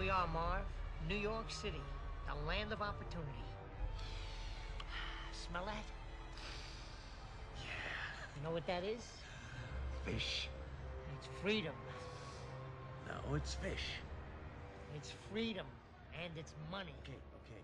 we are, Marv. New York City, the land of opportunity. Smell that? Yeah. You know what that is? Fish. It's freedom. No, it's fish. It's freedom. And it's money. Okay, Okay.